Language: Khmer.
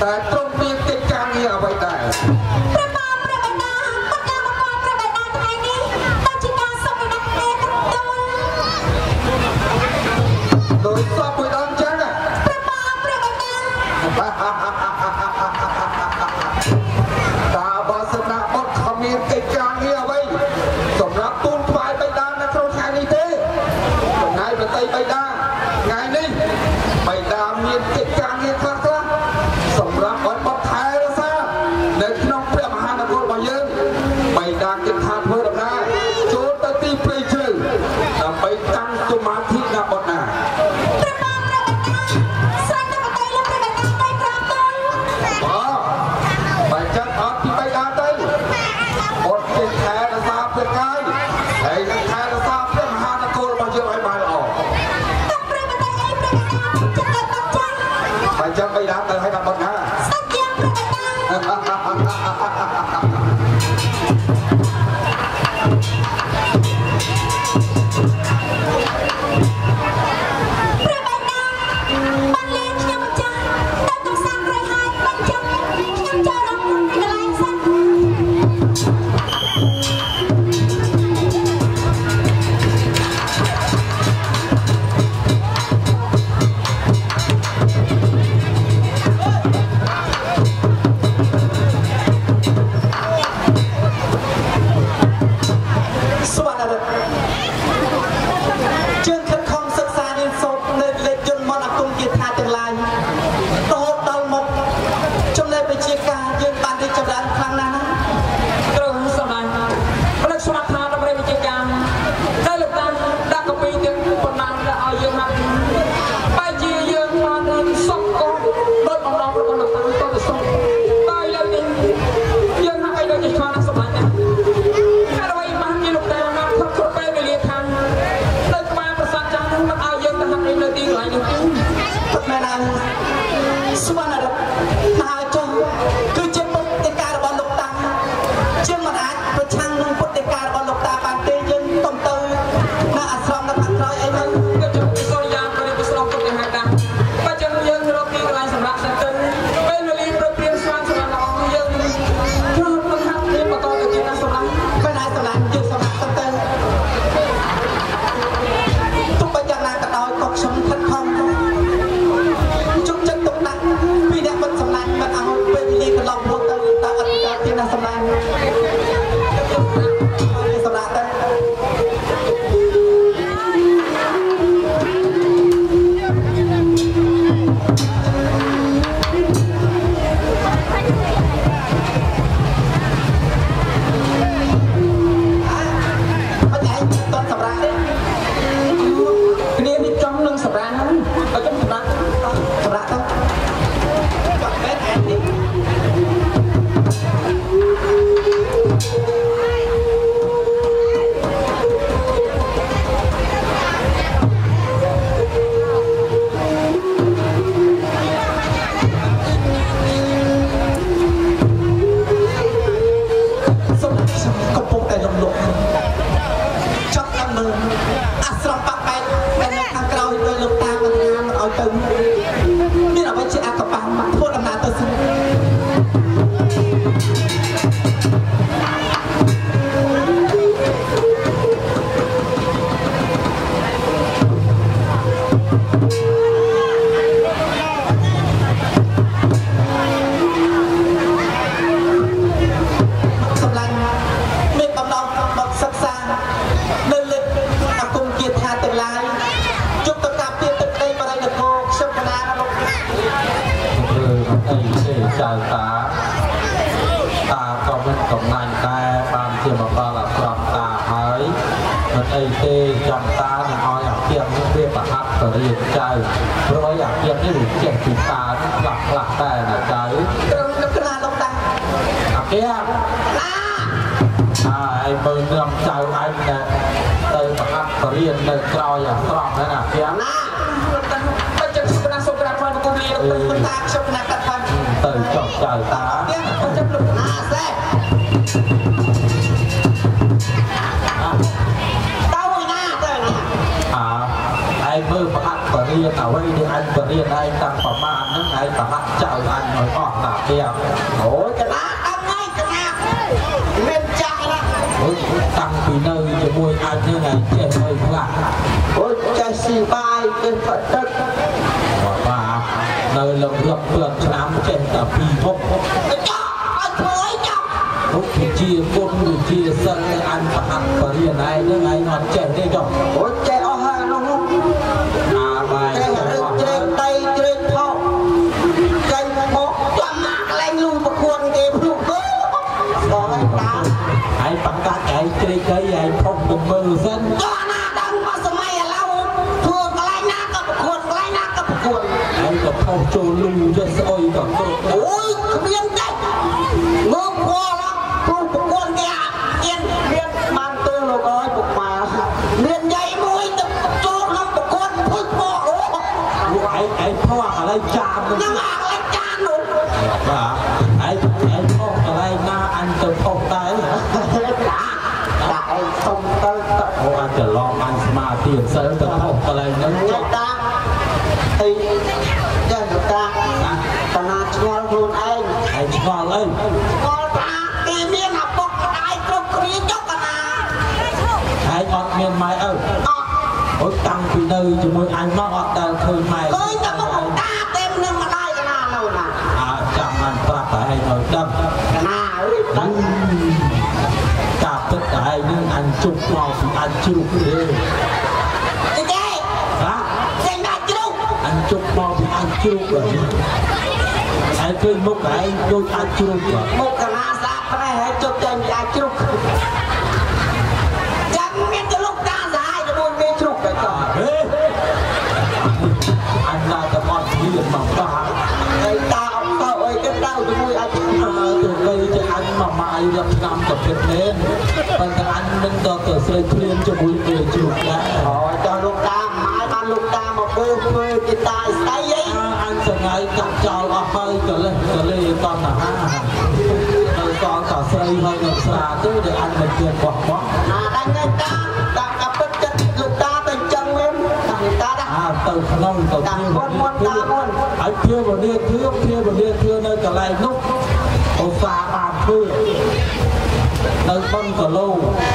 Tá? Baca kau dah, kalau hai dapat nak. Saja. Hi. ធ្វើអតីទេចៅតាតាក៏មិនកំណាញ់ដែរបានជាមកដល់អាក្រក់តាហើយមិនអីទេចាំតានឹងឲ្យអាគៀមនេះវាប្រហាត់ទៅរៀនចៅព្រោះអាគៀមនេះវាចេះពីតាខ្លះខ្លះដែរណាចៅត្រឹមនឹងណាលោកតាអាគៀមណាហើយបើញ៉ាំចៅឯងទៅប្រហាត់ទៅរៀននៅក្រោយអាក្រក់ហ្នឹងអាគៀមណា មិនតាខ្ញុំណាកាត់ផងទៅចោះចៅតាអ្នកខ្ញុំលោកណាសែតើមួយណាទៅណាអើឯងមើលប្រហាត់បរិយាអ្វីនេះឯងបរិយាឯងតាំងប្រមាណហ្នឹងឯងប្រហាត់ចៅអញឲ្យអស់តាទៀតអូយកណាដល់ហើយកណាមានចាស់ណាអូយតាំងពីនៅជាមួយអញហ្នឹងឯងចេះឲ្យខ្លះអូយចេះស៊ីបាយចេះផឹកទឹក នៅលំរាប់ពាន់ឆ្នាំចេះតែពីមុខចាំអត់ធ្វើអីចាំមុខជាគុណវិជាសិលអញប្រហាត់បរិណៃនឹងឯងអត់ចេះទេចុះអូចេះអស់ហើយនោះនោះអាបាយចេះរឹកជ្រែកតៃជ្រែកថោចាញ់បោកចាំមកលែងលូប្រគួនទេព្រោះគោបងឯងតាឯងបង្កាត់ឯងជ្រែកអីឯងភុកទៅមើលសិនដល់ណា អូចូលលូយកស្អុយក៏គ្រប់ដែរអូយគ្មានទេមើលព្រោះព្រោះប្រព័ន្ធគេមានមានបានទៅលោកអើយពុកម៉ែមានយាយមួយទៅចូលក្នុងប្រព័ន្ធភុយមកអូលោកឯងឯងផោះកន្លែងចាមនឹងនឹងអាកន្លែងចាននោះបាទឯងឯងផោះកន្លែងណាអញទៅផុសដែរដាក់ឯងសុំទៅទៅអូអញច្រឡំអញស្មារតីសិលទៅផុសកន្លែងហ្នឹងញ៉ាចុះំតាអី ងឯងឆ្ងល់អីឆ្ងល់ថាគេមានឪពុកម្ដាយគ្រប់គ្នាចុះកណាឯងអត់មានម៉ែឪអត់អូតាំងពីនៅជាមួយអញមកអត់ដែលឃើញម៉ែឃើញតែមុខតាទេនឹងម្ដាយកណានៅណាអើចាំអញប្រាប់តែឯងឲ្យដឹងកណាអើយដឹងកាពិតតែឯងនឹងអញជុំមកពីអញជ្រុកទេទេទេហ៎ចេញដាក់ជ្រុកអញជុំមកពីអញជ្រុក ហើយឯងឃើញមុខឯងដូចអញជ្រុកហ៎មុខកណាស្អាតប្រេះហើយជប់ចេញដាក់ជ្រុកចាំមានតែលោកតាសាហាយទៅមួយមានជ្រុកទៅចុះហេអញឡាតែអត់មានមកបាក់ហើយតាអត់ទៅអីគេទៅជាមួយអាចអើទៅបីទៅអញមកម៉ាយរឹកឆ្នាំទៅពិតមែនប៉ុន្តែអញនឹងដល់ទៅស្រីភ្លាមជាមួយគេជ្រុកដែរ ញសងៃកាត់ចោលអស់ហើយកលេសកលេតណ្ហានៅសល់តែស្រីហើយនៅស្រាទេដែលអញមិនជឿបោះបោះណាដាច់ទេតាតាកាពិតចិត្តលោកតាទៅអញ្ចឹងមែនតាលោកតាដែរអាទៅក្នុងទៅតាធៀមុនមុនតាមុនហើយធៀវនាធៀវធៀវនាធៀវនៅកន្លែងនោះឧស្សាហ៍បានធ្វើនៅបឹងកឡូតាមុននំ